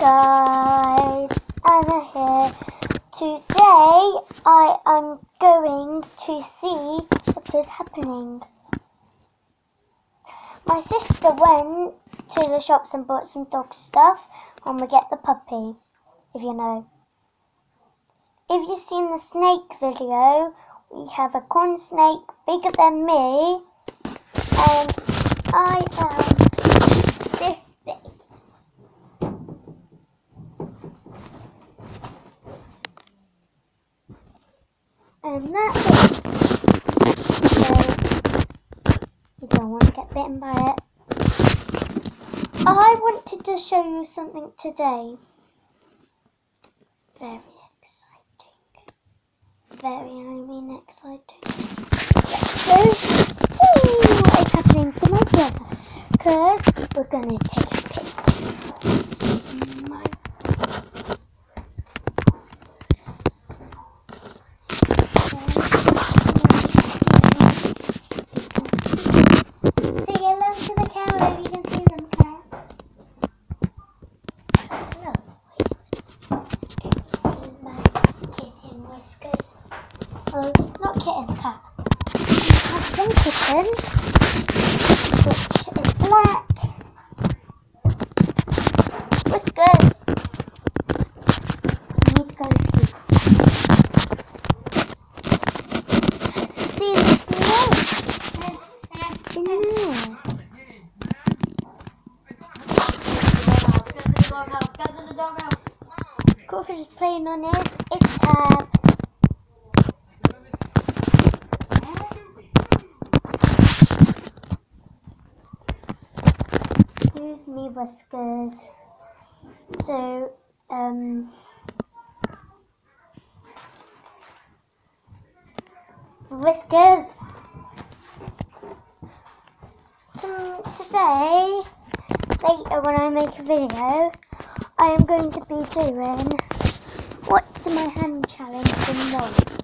guys, Anna here. Today I am going to see what is happening. My sister went to the shops and bought some dog stuff and we get the puppy, if you know. If you've seen the snake video, we have a corn snake bigger than me and I am this big. And that's it. So, you don't want to get bitten by it. I wanted to show you something today. Very exciting. Very, I mean exciting. Let's go see what is happening to my brother. Because we're going to take a picture. My Say hello to the camera if you can see them cats. Hello. Can you see my kitten whiskers? Oh, not kitten, cat. I have one kitten, which is black. Whiskers. I need to go to sleep. See the snake in there. Is playing on his it's tab. Excuse me, Whiskers. So, um, Whiskers. To, today, later when I make a video, I am going to be doing what's in my hand challenge in one.